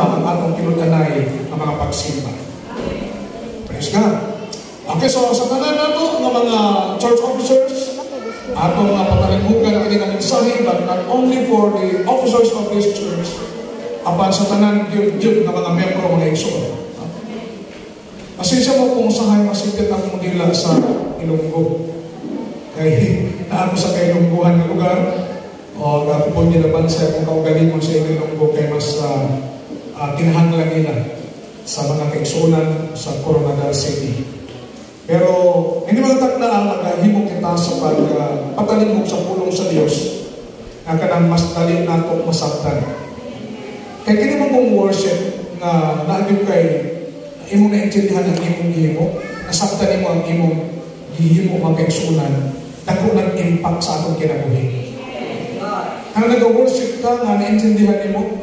na ang atong kinutanay ng mga pagsimba. Praise God. Okay, so sa tanan nato ng mga church officers, atong uh, patalinghugan kini ng mensahe, but not only for the officers of this church, apan sa tanan gyud ng mga membro mga igsoon. Pasensya mo kung sahay masipit ang dila sa Ilonggo. Kay naano sa kailungguhan ng lugar, o kapupon nila naman sa kung kaugaling mo sa Ilonggo kay mas uh, uh, kinahanglan nila sa mga kaigsunan sa Coronadal City. Pero hindi mga takna magahimo kita sa pagpatalimog uh, sa pulong sa Diyos na kanang mas dali nato masabtan. Kaya kini mo kong worship na nagyo kay imong naintindihan ang imong gihimo, nasabtan nimo ang imong gihimo magkaigsunan, dako nag impact sa atong kinabuhi. Kung nag-worship ka nga naintindihan nimo,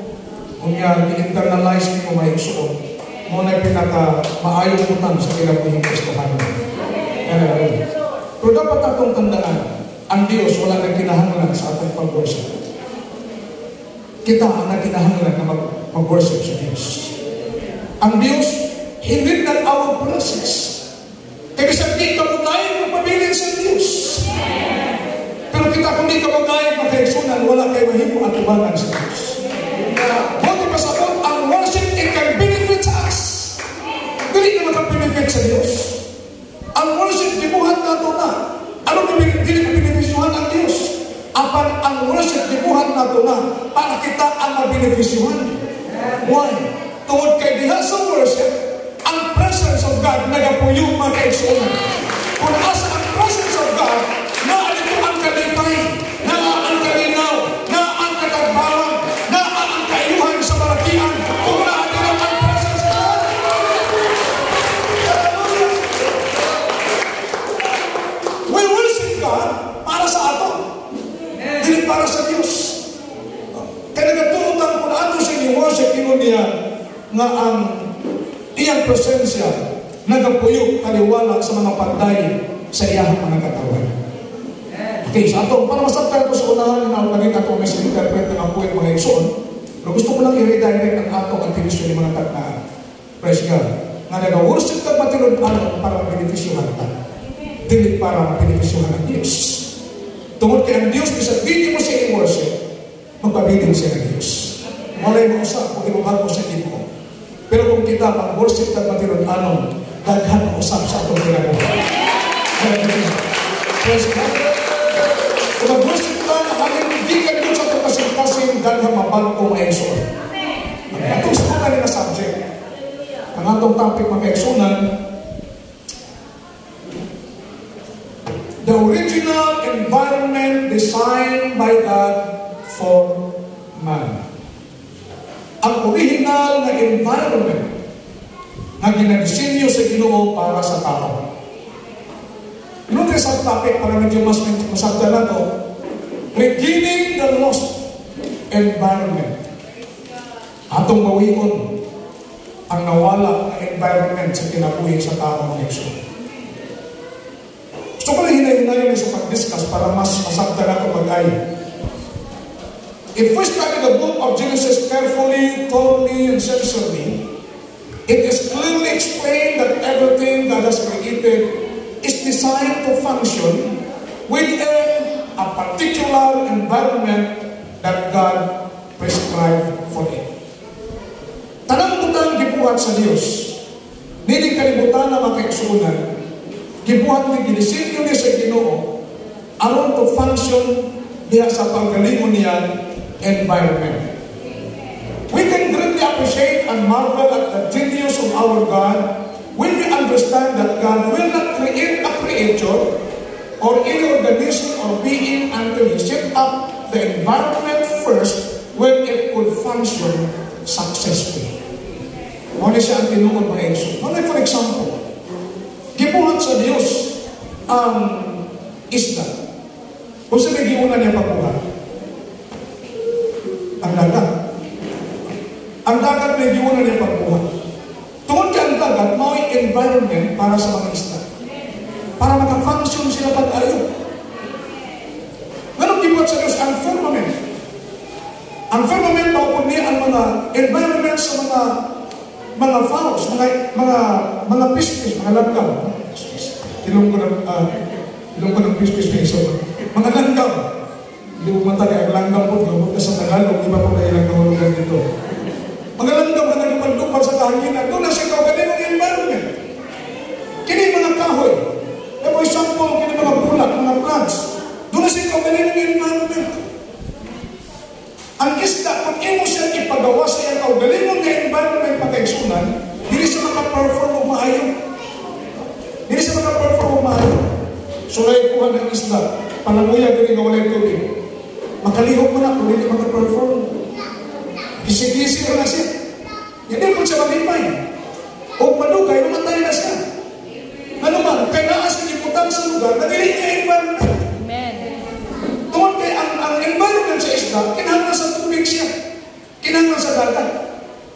kung yan, i-internalize nimo may igsuon, mo na pinaka maayong utang sa kinabuhi Kristohan. Hallelujah. Pero dapat atong tandaan, ang Diyos wala nang kinahanglan sa atong pag-worship. Kita ang nagkinahanglan na mag-worship sa Diyos. Ang Diyos hindi na our process. Kaya sa di ka magayon magpabilin sa Diyos. Pero kita kung di ka magayon makaigsunan, wala kayo mahimo at ubanan sa Diyos. Buti pa sa ang worship, it can benefit us. Dili na makabenefit sa Diyos. Ang worship, dibuhat na ito na. Ano dili ka benefisyuhan ang Diyos? Apan ang worship, dibuhat na ito na para kita ang mabenefisyuhan. Why? Tungod kay diha sa worship, ang presence of God nagapuyong mga kaigsunan. Kaliwala sa iyang mga katawan. Okay, so ato, para masabtan ko sa unahan na ako naging ato may interpret ng apoy mga igsoon, pero gusto ko lang i-redirect ang ato ang tinisyo ng mga tagnaan. Praise God. Nga nag-worship ka matilon ano para mabenefisyuhan ka. Dili para mabenefisyuhan ang Diyos. Tungkol kay ang Diyos, bisa dili mo siya i-worship, magpabiling siya ng Diyos. Walay mo usap, kung ibabago sa dito pero kung kita mag-worship ng matiron anon, daghan ang usap sa atong ginagawa. Praise God. Kung mag-worship ka, hangin hindi ka doon sa itong kasing-kasing, daghan mabago mga eksyon. Atong sa mga na subject. Ang atong topic mga eksyonan, the original environment designed by God for man ang original na environment na ginadisenyo sa Ginoo para sa tao. Ano sa topic para medyo mas masagda na to? Redeeming the lost environment. Atong bawion ang nawala na environment sa kinabuhi sa tao ng Yesu. Gusto ko lang hinay-hinayin sa pag-discuss para mas masagda na ito pag-ayon. If we study the book of Genesis carefully, thoroughly, and sensorily, it is clearly explained that everything God has created is designed to function within a particular environment that God prescribed for it. Tanang butang gibuhat sa Diyos, nili kalibutan na makaiksunan, gibuhat ni ginisinyo ni sa Ginoo, aron to function diha sa panggalingon niya environment. We can greatly appreciate and marvel at the genius of our God when we understand that God will not create a creature or any organism or being until He set up the environment first when it could function successfully. Muna siya ang tinuod mga Yesu. Muna for example, gibuhat sa Diyos ang isda. Kung sa nagiunan niya pagbuhat, ang dagat. Ang dagat may giwala niya pagbuhat. Tungkol ka ang dagat, may environment para sa mga isla. Para maka-function sila pag-ayo. Ganun gibuhat sa Diyos ang firmament. Ang firmament firmament mao ni ang mga environment sa mga mga fowls, mga mga mga pispis, mga langgam. Ilong ko ng uh, ilong ko ng pispis peso. Mga langgam. Hindi mo matagay ang langgam po, gamot ka sa Tagalog, di ba po na ilang kahulugan dito? Mga langgam na nagpaldupan sa kahanginan, doon na siya kaugaling ng environment. Kini mga kahoy. E mo example, kini mga bulat, mga plants. Doon na siya kaugaling ng environment. Ang isda, kung imo siya ipagawa sa iyang kaugalingon nga environment pagkaigsunan, hindi siya maka-perform o maayo. Hindi siya maka-perform o maayo. So, kuha ng isda, pananguya diri nga walay tubig. Makalihok mo na kung hindi maka-perform. Kisi-kisi mo na siya. Hindi po siya malipay. O madugay, mamatay na siya. Ano man, kaya naas kiniputan sa lugar, nadilig niya environment. Amen. Tungkol kay ang, ang environment sa isda, kinahanglan sa tubig siya. Kinahanglan sa dagat.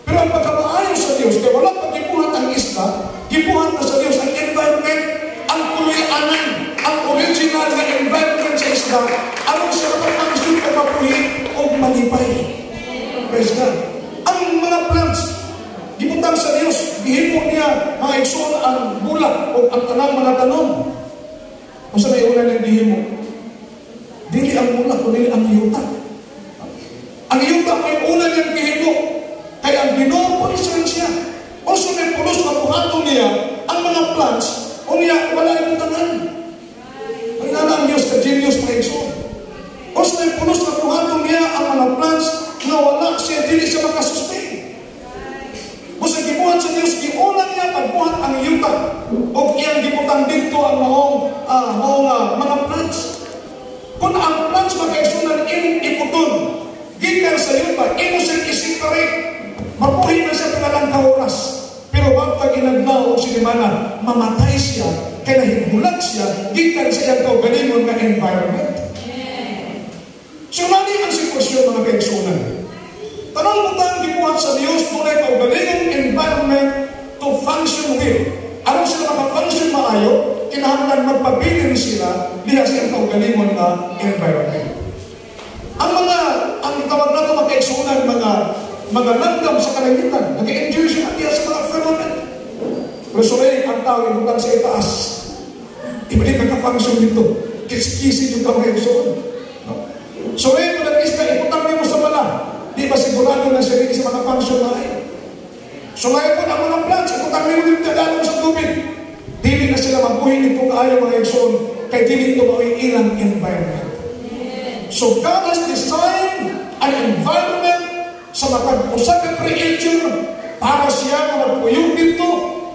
Pero ang pagkamaayon sa Diyos, kaya wala pag gibuhat ang isda, gibuhat na sa Diyos ang environment, ang kulianan, ang original na environment sa isda, aron sa pagkakansin o mapuhi o manipay. Praise God. Ang mga plants, gibutang sa Diyos, gihimo niya mga ang bulak o ang tanang mga tanong. Kung sa may una ng gihimo, Dili ang mula, kundi ang yuta. Ang yuta may una niyang gihimo. Kaya ang ginoo siya. O sa may pulos na buhato niya, ang mga plants, o niya, wala yung tanan. Ang nana ang Diyos, ka-genius mga igsoon. O sa may pulos na buhato niya, ang mga plants, na wala siya, dili siya makasustain. O sa gibuhat sa Diyos, giuna niya pagbuhat ang yuta. O iyang gibutang dito ang maong, uh, maong uh, mga plants. Kung ang plants magkaisunan imong iputon, gikan sa yuta, imo siya iseparate. Mapuhi na siya pinalang kauras. Pero wag pag inagnaw o sinimana, mamatay siya, kaya nahimulat siya, gikan sa iyang kaugalingon na environment. So, nani ang sitwasyon mga kaigsunan? Tanong mo tayong gibuhat sa Diyos, tunay kaugalingong environment to function with. Alam sila maka-function maayo, kinahanglan magpabilin sila diha sa kaugalingon na environment. Ang mga, ang tawag na ito makaigsunan, mga mga sa kalangitan, nag-enjoy siya diha sa mga firmament. Sorry, ang tao ibutang sa itaas. Ibalik nagka-function dito. Kis-kisi yung. No? Sorry, kung nag-isda, ibutang niyo mo sa bala. Di ba sigurado na rin sa mga function na ay? So ngayon po ang mga plants, ibutang niyo yung tagalong sa tubig. Dili na sila mabuhay nito kaayo mga igsoon, kay dili ito mawing ilang environment. So God has designed an environment sa matag usa ka creature para siya magpuyog dito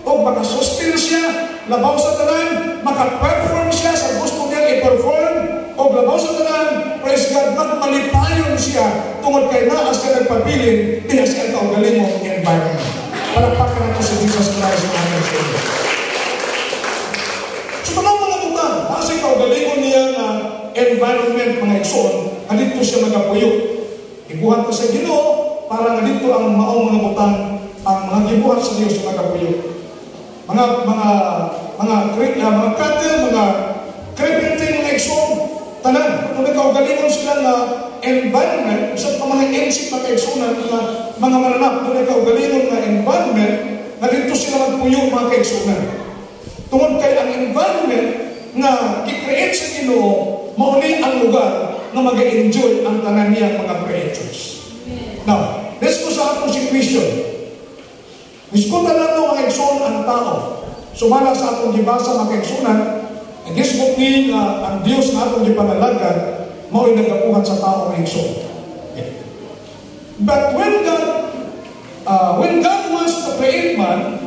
o makasustain siya, labaw sa tanan, maka-perform siya sa gusto niya i-perform o labaw sa tanan, praise God, magmalipayon siya tungod kay naa siya nagpabilin diha siya kaugalingong environment. Palakpakan natin si Jesus Christ ng aming Savior. So, tanong mga butang, nasa kaugalingon niya na environment, mga igsoon, na dito siya magapuyok. Ibuhat ko sa Ginoo para nga dito ang maong mga butang ang mga gibuhat sa Diyos sa magapuyok. Mga mga mga uh, mga cattle, mga creeping mga igsoon, tanan, kung nagkaugalingon sila na environment, sa mga insect na kaigsunan, mga, mga mananap, kung nagkaugalingon na environment, na dito sila magpuyok mga kaigsunan. Tungod kay ang environment nga gi-create sa Ginoo mauni ang lugar na mag-enjoy ang tanan niya mga creatures. Now, let's go sa atong situation. Niskutan na mga igsoon ang tao. Sumala sa atong gibasa mga igsunan, nagisbot ni nga ang Diyos na atong gipanalagad mao'y nagapuhan sa tao mga igsoon. But when God uh, when God wants to create man,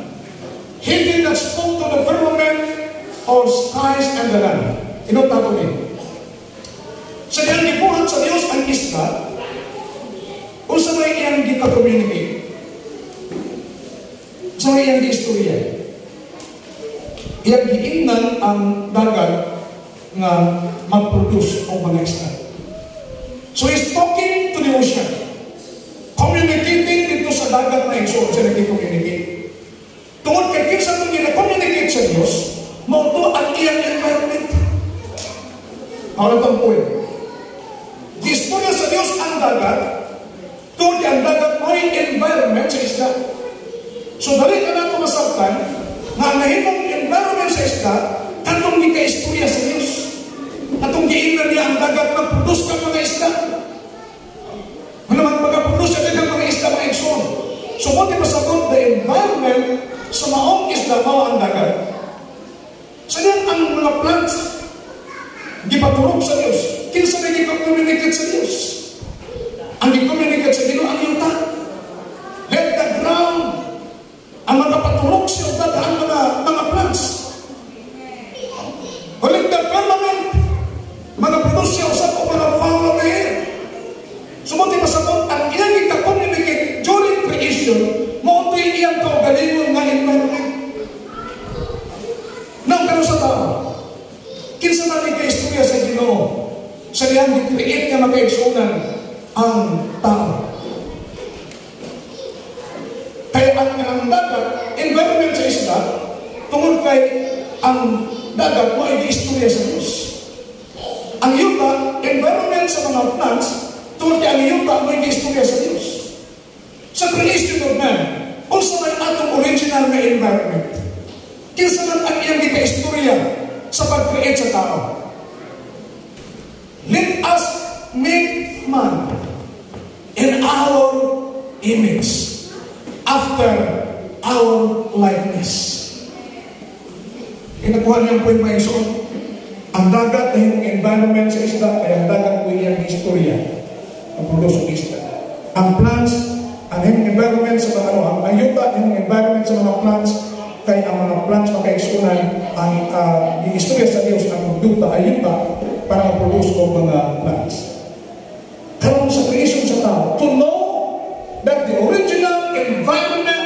He did not spoke to the firmament or skies and the land. Ino tato ni. Sa diyang gibuhat sa Diyos ang isda, kung sa may iyang gika-communicate, sa may iyang istorya, Iyagiingnan ang dagat nga mag-produce ng mga isda. So he's talking to the ocean. Communicating dito sa dagat na exo, siya nag-communicate. Tungod kay kinsa itong gina-communicate sa Diyos, mo ito ang iyang environment. Ano itong point? Gistorya sa Diyos ang dagat, tungod ang dagat mo'y environment sa isda. So dali ka na ito masaktan, nga nahimong environment sa isda, kanong di ka istorya sa Diyos. Atong giinan niya ang dagat na produce ka mga isda. Ano man pagka-produce ka ng mga isda, mga ekson. So what if masagot the environment sa maong isda, mao ang dagat. So yan ang mga plants, gipaturog sa Diyos. Kinsa na gi-communicate sa Diyos. Ang gi-communicate sa Diyos, ang yuta. Let the ground, ang mga paturog siya, ang mga, mga plants. Let the firmament, mga produce siya, usap o mga fauna na air. Sumuti masabot, ang iyang ika-communicate during creation, mo ito'y iyang kaugalingon nga environment. Nang pero sa tao, kinsa man ka istorya sa Ginoo, sa iyang gi-create nga makaigsunan ang tao. Kaya ang, ang dagat, environment sa isda, tungkol kay ang dagat mo ay istorya sa Diyos. Ang yuta, environment sa mga plants, tungkol ang yuta mo ay istorya sa Diyos. Sa creation of man, also may atong original na environment. Kinsa man ang iyang gika-istorya sa pag-create sa tao. Let us make man in our image after our likeness. Kinakuha niya po yung mga isuot. Ang dagat na yung environment sa isda ay ang dagat po yung istorya ang produce ng isda. Ang plants, ang yung environment sa mga ano, ang yuta, yung environment sa mga plants, kay ang mga plants makaigsunan ang uh, yung istorya sa Diyos ang yuta ay yuta para mag-produce o mga plants. Karon sa creation sa tao, to know that the original environment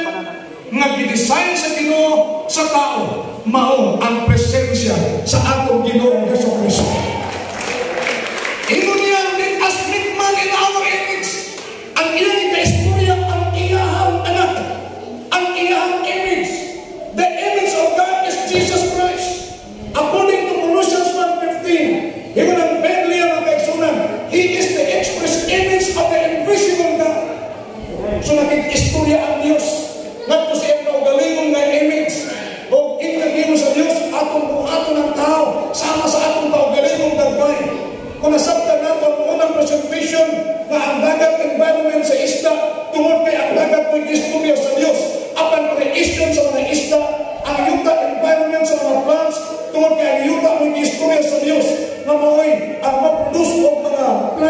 nga gidesign sa Ginoo sa tao mao ang presensya sa atong Ginoo Hesus Kristo.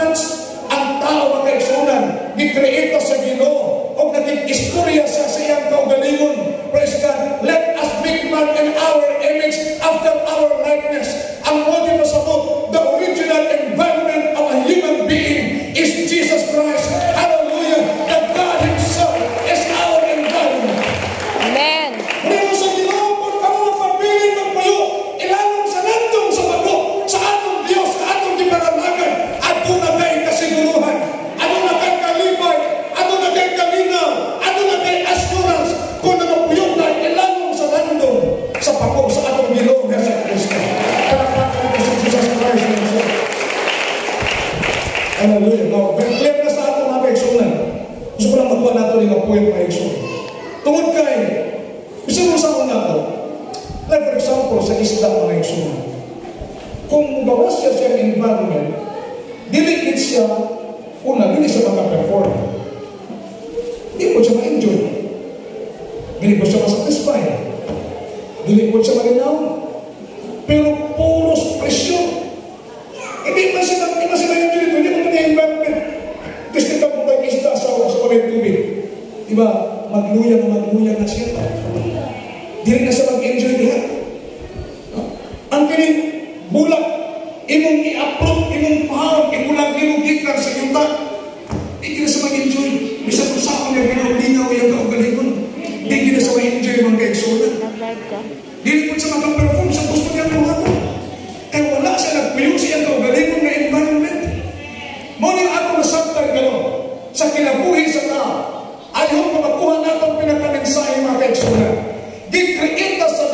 Mga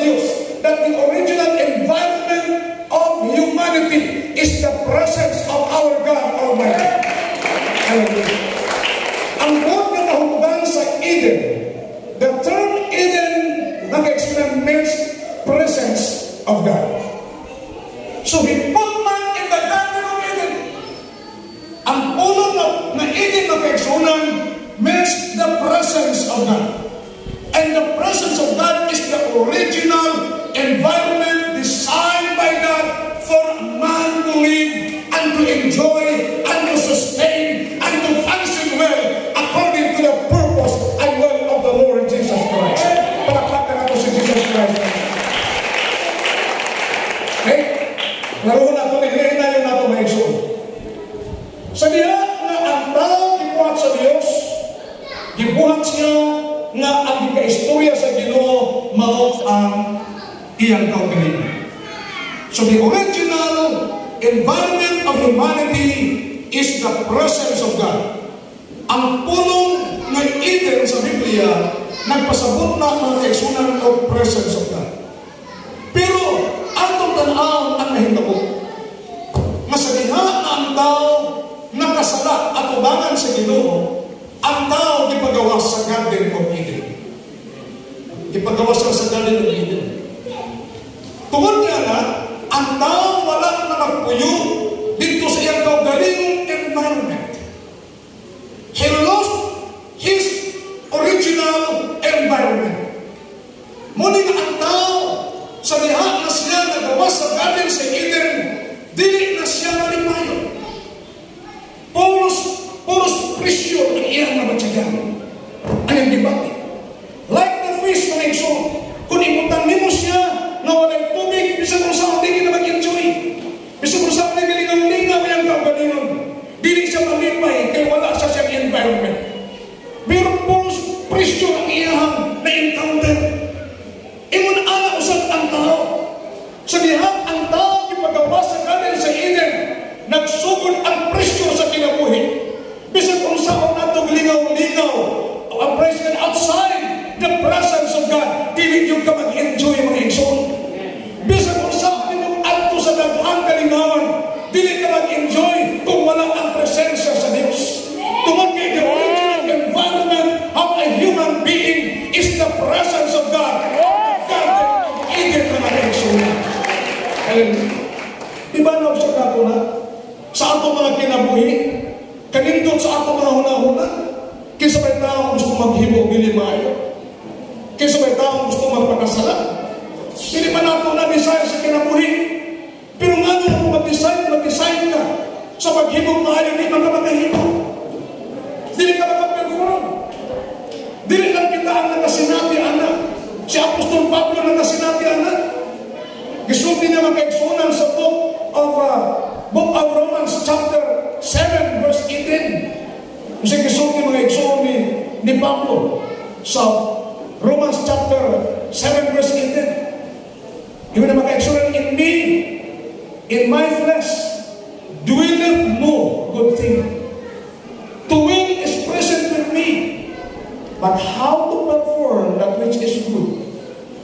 That the original environment of humanity is the presence of our God Almighty. Hallelujah.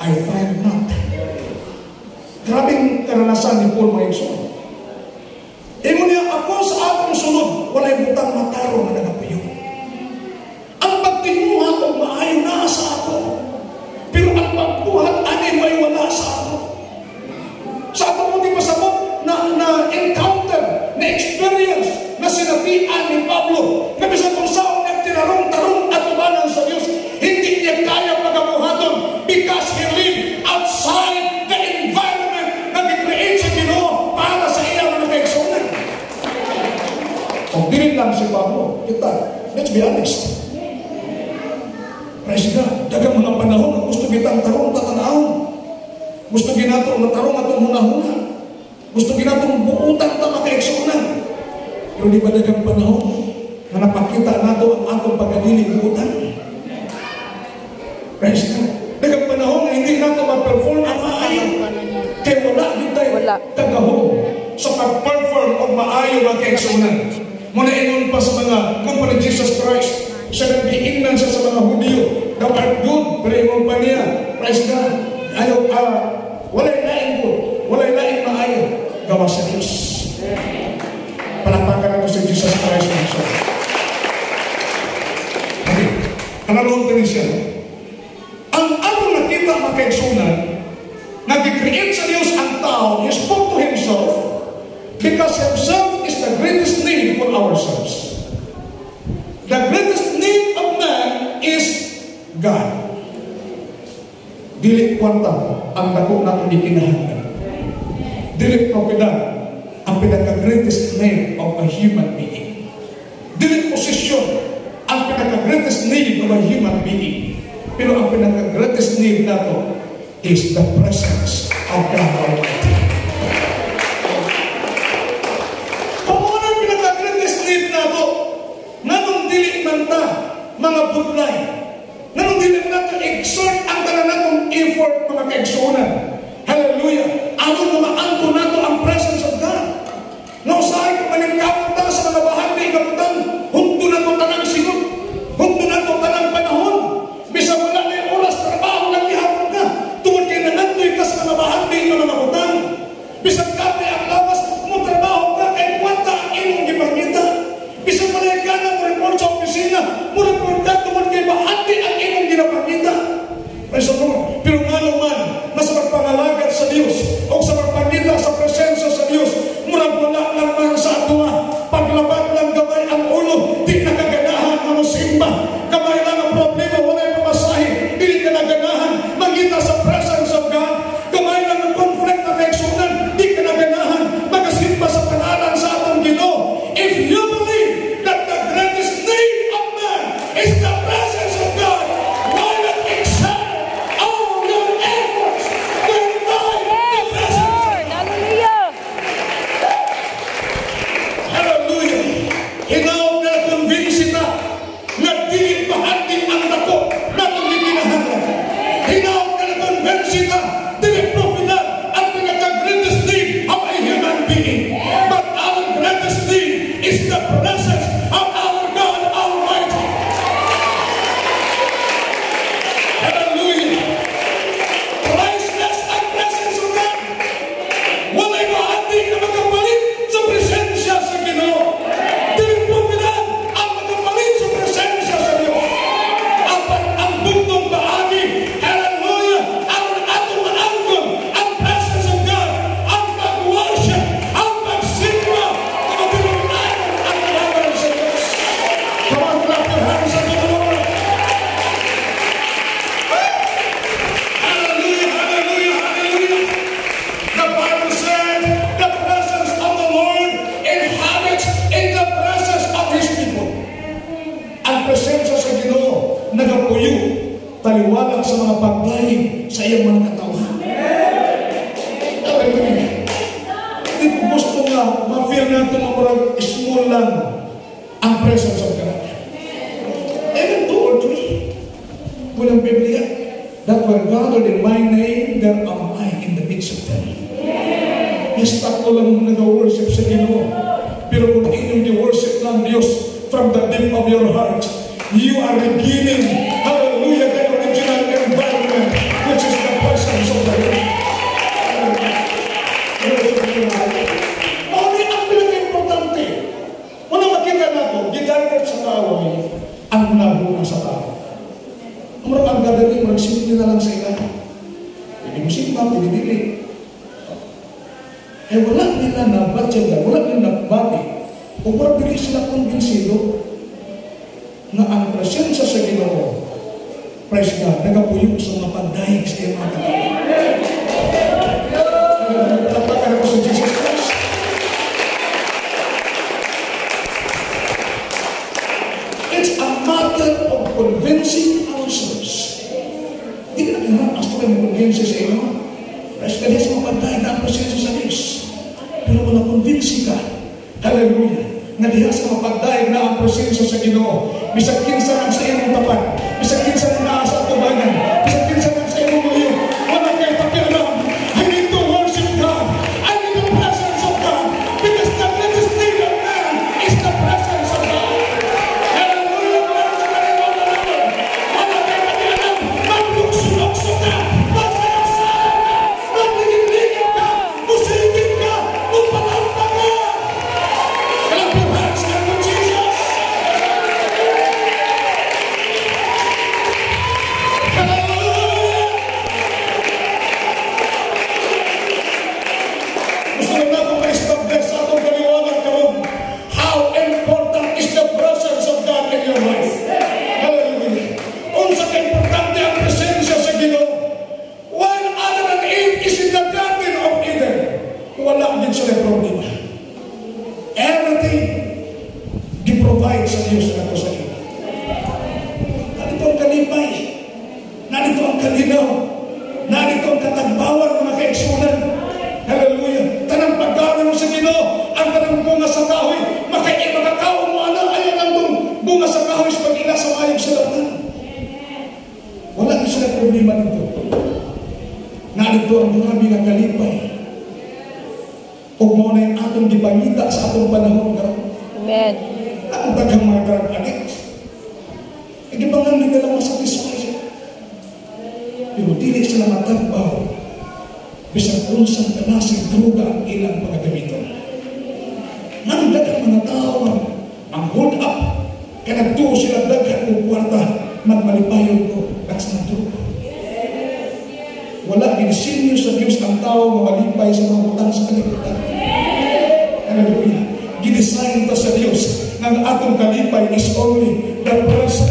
I find not. Grabing karanasan ni Paul mga propiedad ang pinaka-greatest need of a human being. Dili posisyon ang pinaka-greatest need of a human being. Pero ang pinaka-greatest need nato is the presence of God Almighty. Kung ano ang pinaka-greatest need nato, nanong dili man ta, mga budlay, nanong dili man ta, exhort ang talanatong effort mga kaigsuunan. Ako lumaan ko na ang presence of God. No sign of an encounter Amen. Ano ba kang mga drug addict? E eh, di ba nga nagalang masakit sa kanya? Pero dili sila matabaw bisan kung saan kanasing droga ang ilang pagagamiton. Nang dagang mga tao ang hold up, kanagtuo sila dagang ng kwarta, magmalipayon ko, that's not true. Wala, ginisinyo sa Diyos ang tao mamalipay sa mga utang sa kalimutan. atong kalipay is only. The presence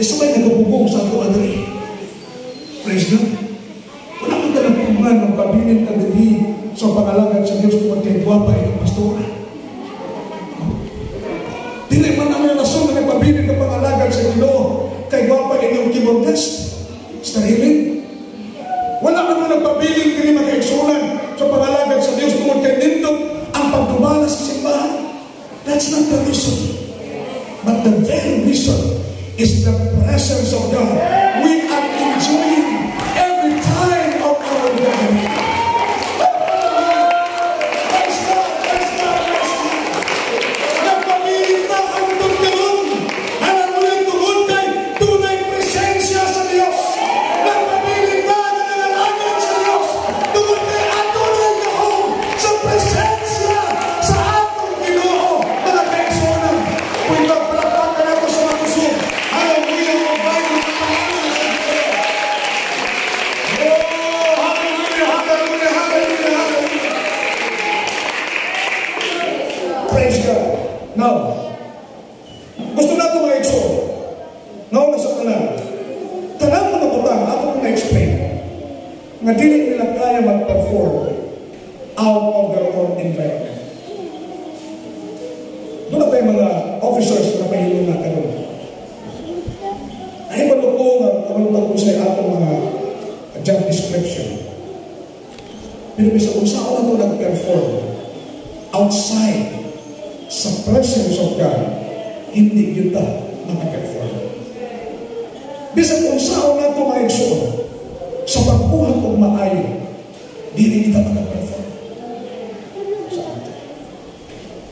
Kasi may nagpupong sa ako, Andre. Praise God. Wala ka talang problema ng pabilin ka dito sa pangalangan sa Diyos kung magkaigwa pa ito.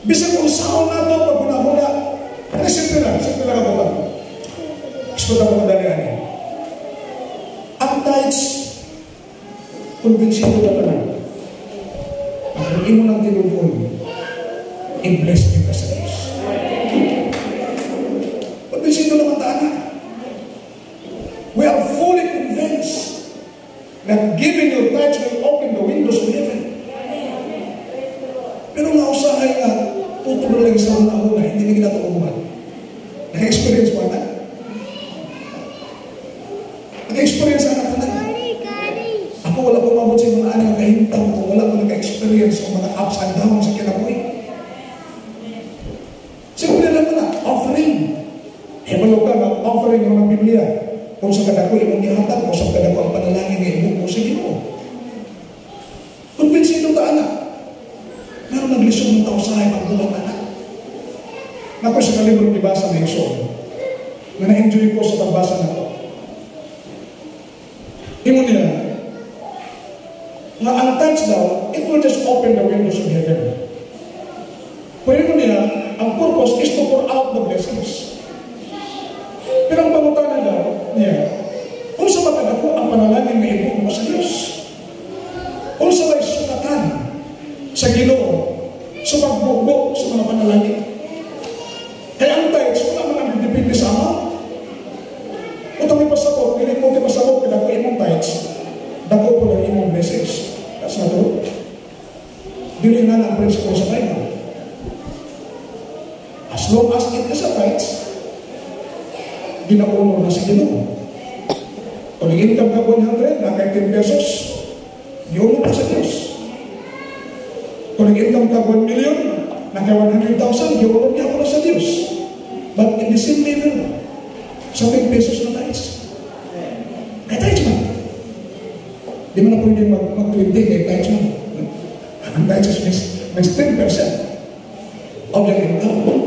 Bisa kung saan na ito, pagpunahuna. Ano simple lang, simple lang ako ba? Iskuta As long as it is a right, ginauno na si Ginoo. Pag income ka 100, na 15 pesos, yun pa sa Diyos. Kung nag-income ka 1 million, na 100,000, yun niya pa sa Diyos. But in the same level, sa 10 pesos na tais. Kaya tais man. Di mo na pwede mag-20, kaya tais man. Ang tais is may 10% of your income.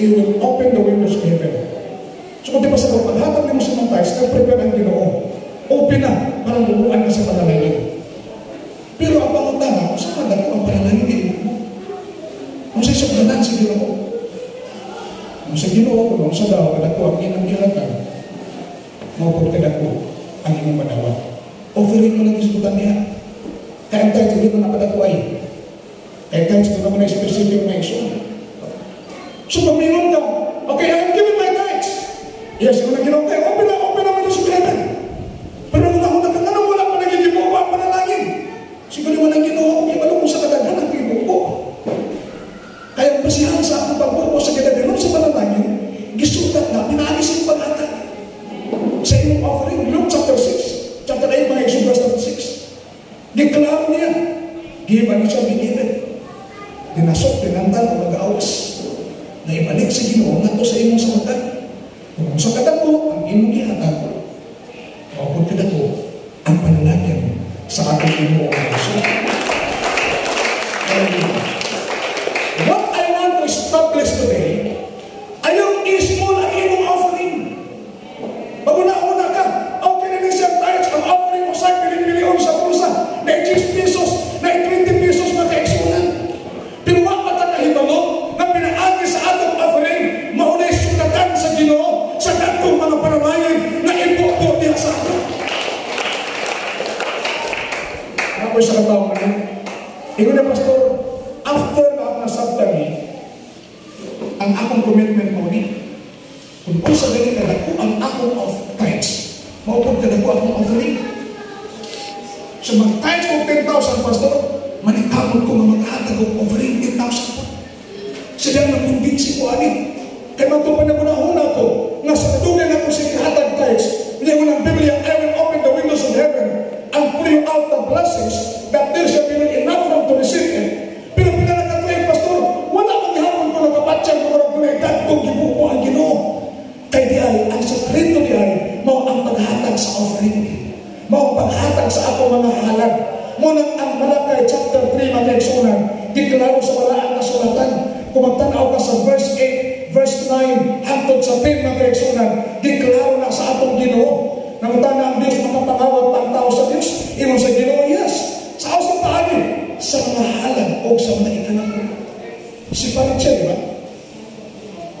He will open the windows of heaven. So kung di ba sa paghatag mo sa mga tiles, nag-prepare ang Tawag niya. Give and it shall be given. Dinasok, tinantan, o nag-awas. Na ibalik sa Ginoo nga to sa imong samatan. Kung sa katan po,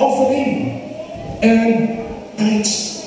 offering and thanksgiving.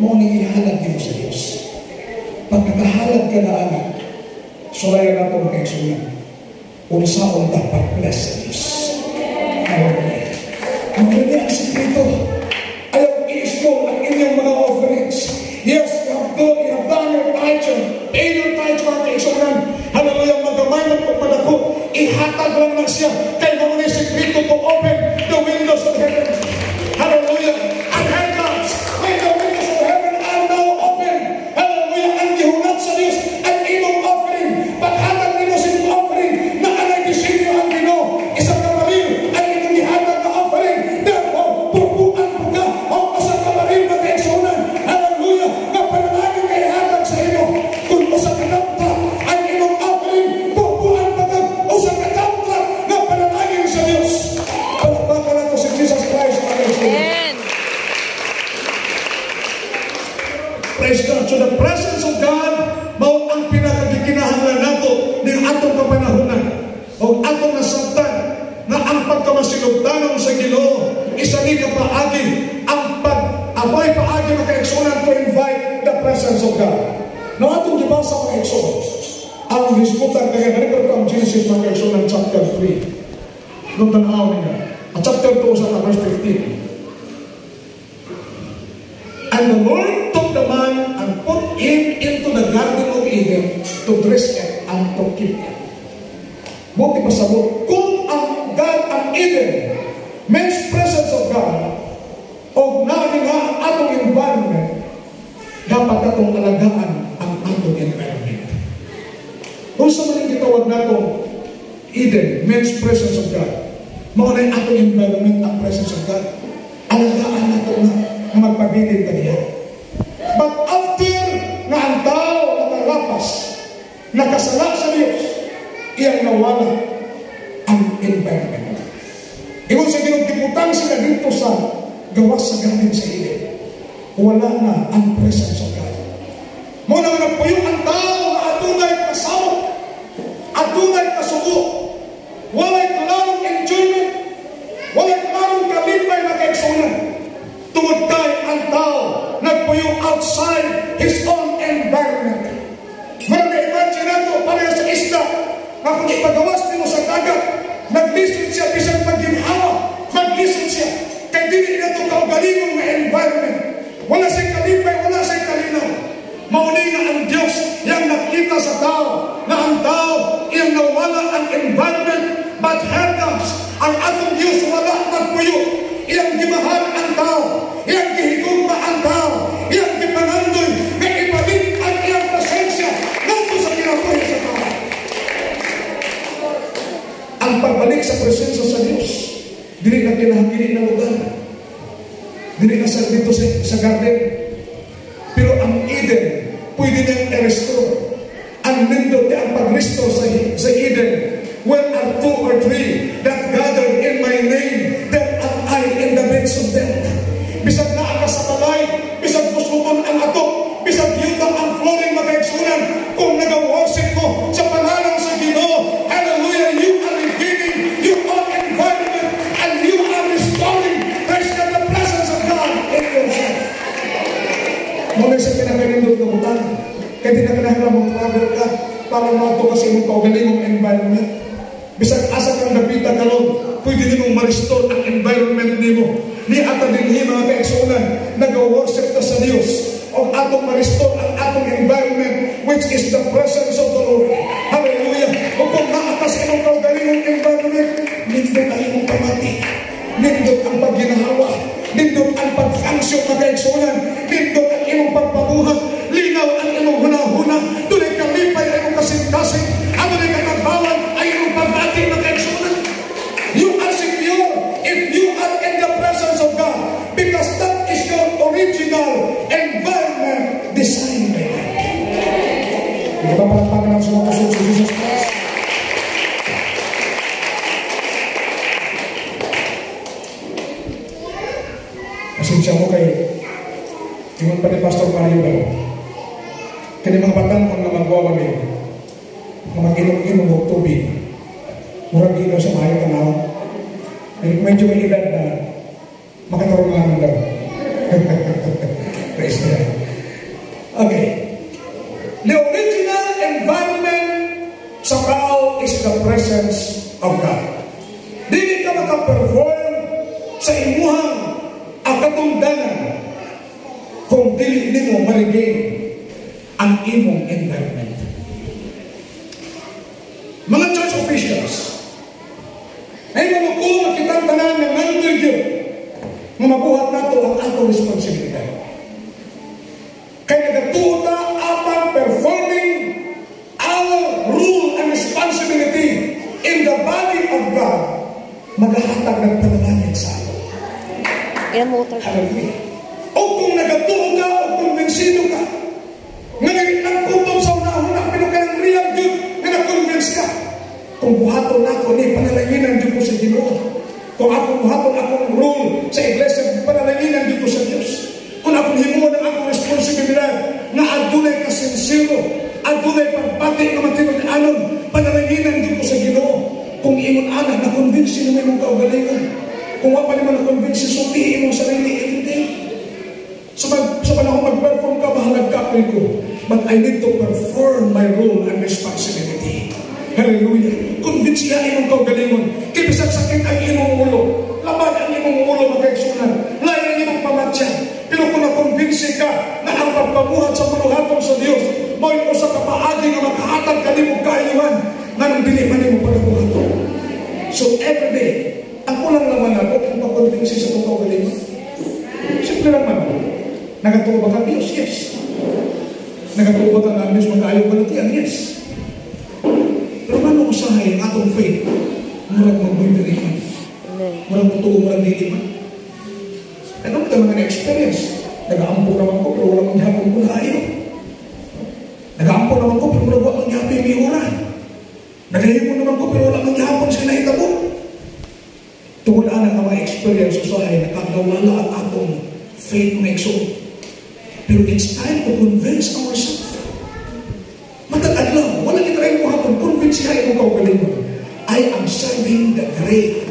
mo nang ihalad niyo sa Diyos. Pagkakahalad ka na anak, sulayan na itong kaisunan. Unsaon dapat bless Diyos. Amen. Ang ganyan ang sikreto. ng leksyon ng chapter 3. Nung tanaw niya. At chapter 2 sa verse 15. And the Lord took the man and put him into the garden of Eden to dress it and to keep it. Buti pa sabot, kung ang God ang Eden, man's presence of God, o nari nga atong environment, dapat atong alagaan ang atong environment. Kung sa maling gitawag na itong Eden, men's presence of God. Mao na atong environment ang presence of God. Alagaan nato na nga magpabilib kaniya. But after na ang tao na nalapas, nakasala sa Dios, iyang nawala ang environment. Ingon sa ginugdiputang sila dito sa gawas sa ganin sa Eden. Wala na ang presence of God. Muna na po yung ang tao na atunay kasama kasawat, atunay kasugo, walay klarong enjoyment, walay klarong kalipay na kaigsunan. Tungod kay ang tao nagpuyo outside his own environment. Marami imagine nato pareha sa isda na kung ipagawas nimo sa dagat, naglisod siya bisag magginhawa, maglisod siya. Kay dili na ito kaugalingong na environment. Wala siyang kalipay, wala siyang kalinaw. Mauni ang Diyos yang nakita sa tao na ang tao iyang nawala ang environment but here comes ang atong Diyos wala nagpuyo iyang gimahal ang tao iyang gihigugma ang tao iyang gipanandoy na ibalik ang iyang presensya ngunto sa kinabuhi sa tao. Ang pagbalik sa presensya sa Diyos dili na kinahangili na lugar. Dili na sa dito sa, sa garden. Pero ang Eden pwede nang i-restore ang nindot niya ang pag-restore sa, sa Eden when are two or three that gathered in my name then am I in the midst of them bisag naa ka sa balay bisag pusuton ang ato Pinakanindot na butang kaya di na kinahanglan mong travel ka para mato kasi mong kaugalingong environment. Bisag asa kang napita karon pwede nimong ma-restore ang environment nimo. Ni ata dinhi mga kaigsunan nag-worship ta sa Dios o atong ma-restore ang atong environment which is the presence of the Lord. Hallelujah! O kung naatas imong kaugalingong environment. Nindot ang imong pamati. Nindot ang pagginahawa. Nindot ang pag-function mga kaigsunan nindot pagpabuhat. Linaw ang imong hunahuna. Tunay kalipay ang imong kasing-kasing. Ang tunay katagbawan? Ay imong pagbati mga kaigsunan. You are secure if you are in the presence of God. Because that is your original environment designed by. Hindi ba palagpagan ang sumukusog sa Jesus Christ? Pasensya mo kay Pastor Mario daw. Kani mga batang kung na magwawa ni mga mag-inom-inom ng tubig. Murag gino sa mayo tanaw. Medyo may edad Aleluia. É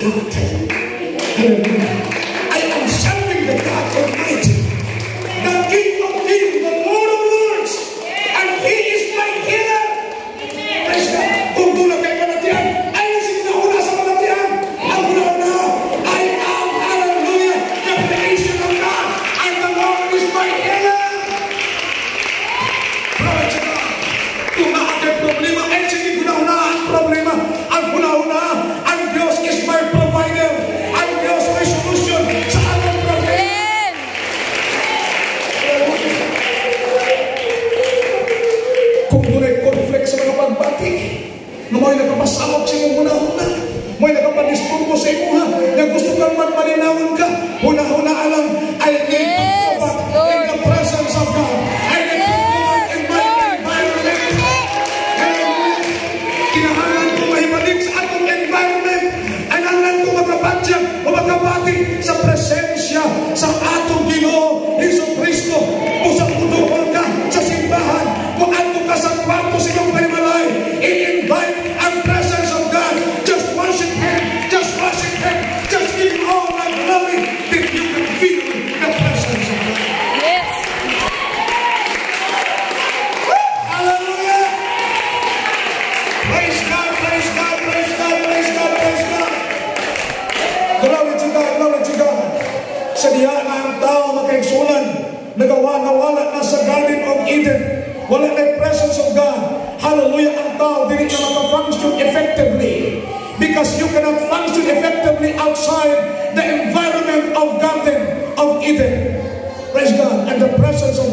그 못해.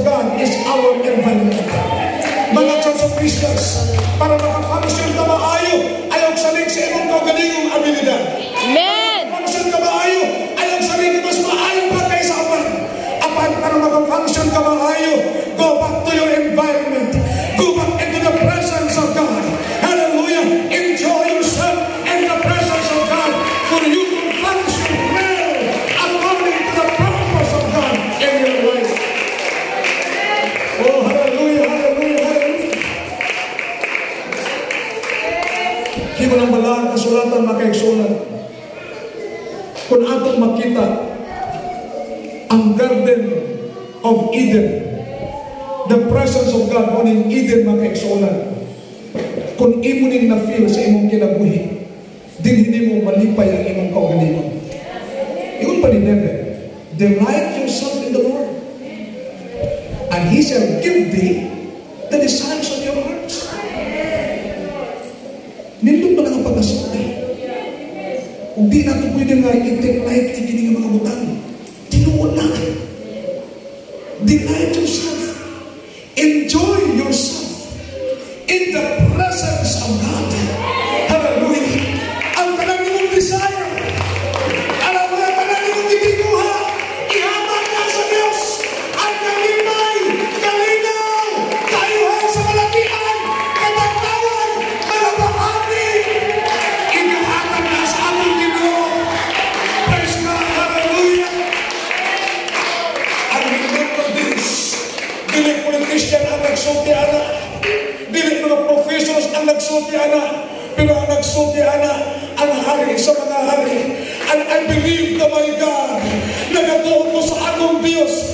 God is our environment. Soberana, ang hari sa mga hari. And I believe na my God, na nagtuon ko sa akong Diyos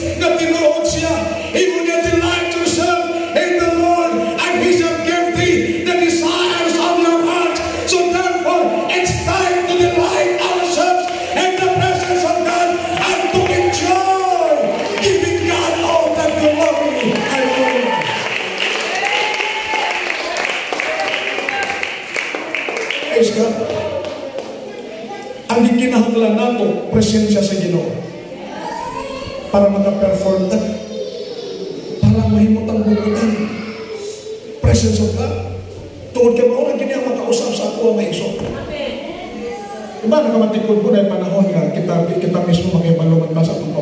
presensya sa Ginoo? Para maka-perform ta para mahimot ang bubutan. Presence of God. Tungod kay mao kini ang makausap sa ako may iso. Iba na kamatikod ko na yung panahon nga kita, kita mismo makipalumat ba sa itong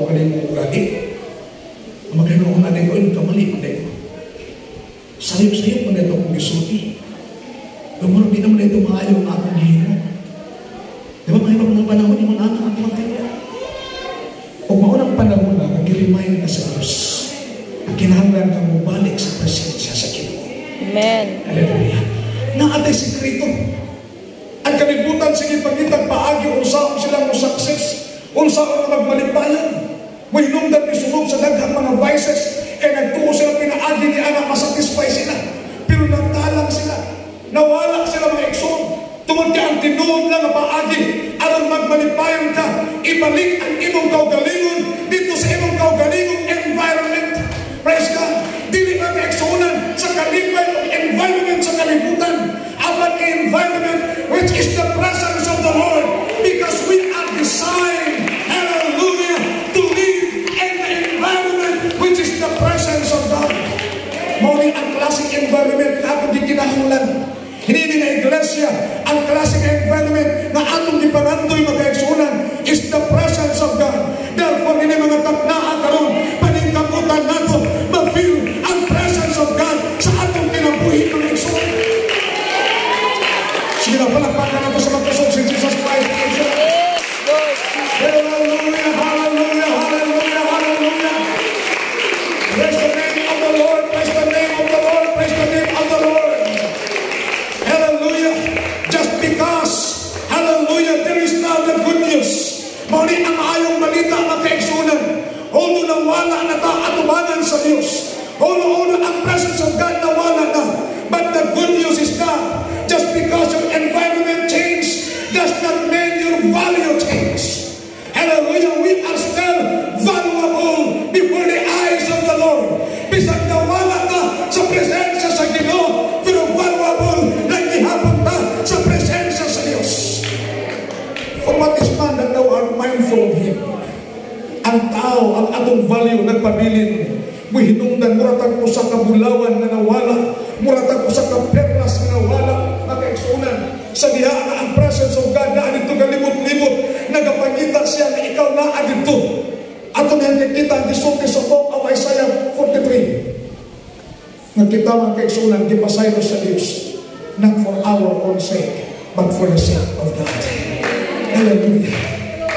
pangalan. Hindi na iglesia ang klase ng environment na atong gipanandoy mag-eksunan proteksyonan gipasayro sa Dios not for our own sake but for the sake of God. Hallelujah.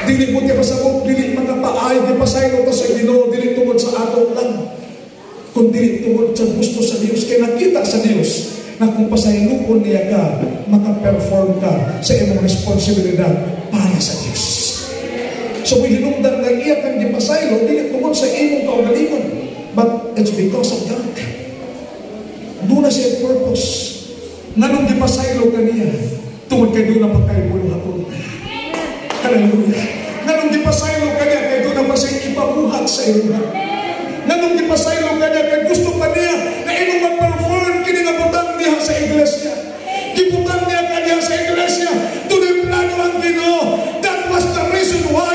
Dili po ti pasabog dili makapaay gipasayro ta sa Ginoo dili tungod sa atong lang kundi tungod sa gusto sa Dios kay nakita sa Dios na kung pasaylo pasaylupon niya ka makaperform ka sa imong responsibilidad para sa Dios So we hinungdan na iya kang gipasaylo dili tungod sa imong kaugalingon but it's because of God. Muna siya purpose. Nanong di pasaylo kaniya, tungod kay doon ang pagkaibulo hapon. Hallelujah. Nanong di pasaylo kaniya, kay doon ang pasay ipabuhat sa iyo na. Nanong di pasaylo kaniya, kay gusto pa niya na inong mag-perform kini nga butang niya sa iglesia. Gibutang niya kaniya sa iglesia. Doon ang plano ang Ginoo. That was the reason why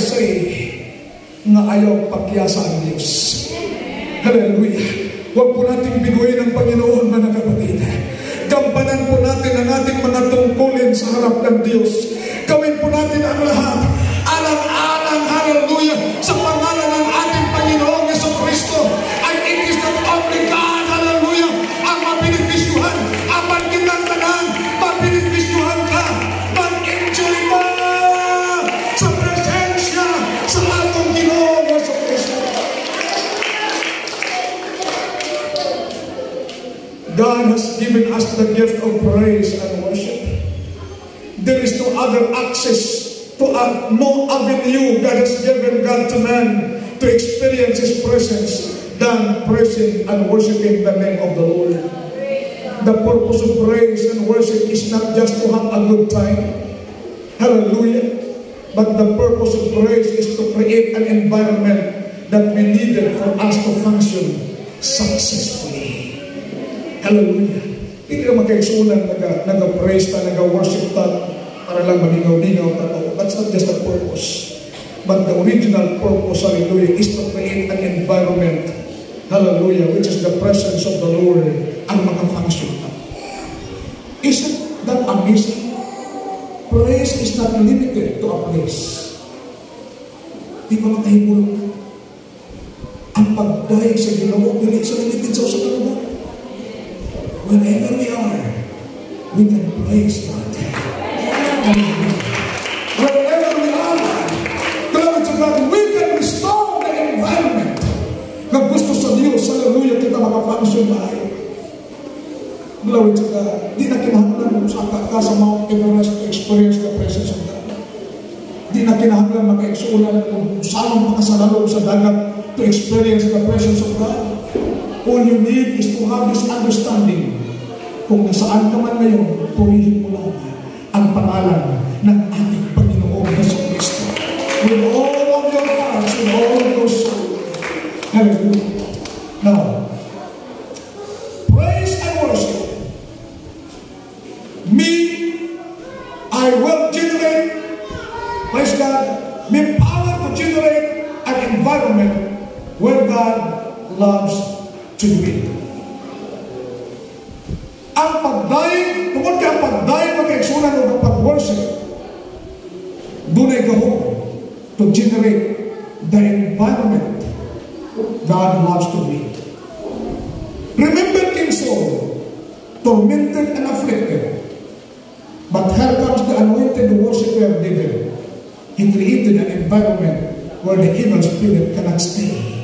kasi na ayaw pagyasa ang Diyos. Hallelujah. Huwag po natin binuhin ang Panginoon, mga kapatid. Gampanan po natin ang ating mga tungkulin sa harap ng Diyos. Gawin po natin ang lahat the gift of praise and worship. There is no other access to uh, no avenue God has given God to man to experience His presence than praising and worshiping the name of the Lord. The purpose of praise and worship is not just to have a good time. Hallelujah. But the purpose of praise is to create an environment that we needed for us to function successfully. Hallelujah. Hindi ka magkaigsunan, naga, naga-praise ta, naga-worship ta, para lang malingaw-lingaw ta. That's not just the purpose. But the original purpose, hallelujah, is to create an environment, hallelujah, which is the presence of the Lord ang makafunction ta. Isn't that amazing? Praise is not limited to a place. Di ba makahibulog ka? Ang pagdayag sa ginoo, dili sa limited sa usapan mo. Wherever we are, we can praise God. Hallelujah. Wherever we are, glory to God, we can restore the environment na gusto sa Diyos, hallelujah, kita makafunction tayo. Glory to God. Di na kinahanglan saan ka, sa Mount Everest to experience the presence of God. Di na kinahanglan makaigsulan kung saan ang makasalalong sa dagat to experience the presence of God. All you need is to have this understanding. Kung nasaan ka man ngayon, purihin mo lang ang pangalan ng ating Panginoong Yeso Kristo. With all of your hearts, with all of your soul. Hallelujah. Now, praise and worship. Me, I will to. Ang pagdayin, tungkol kay ang pagdayin magkaigsunan o ang pag-worship, dunay gahong to generate the environment God loves to be. Remember King Saul, tormented and afflicted. But here comes the anointed worshiper of David. He created an environment where the evil spirit cannot stay.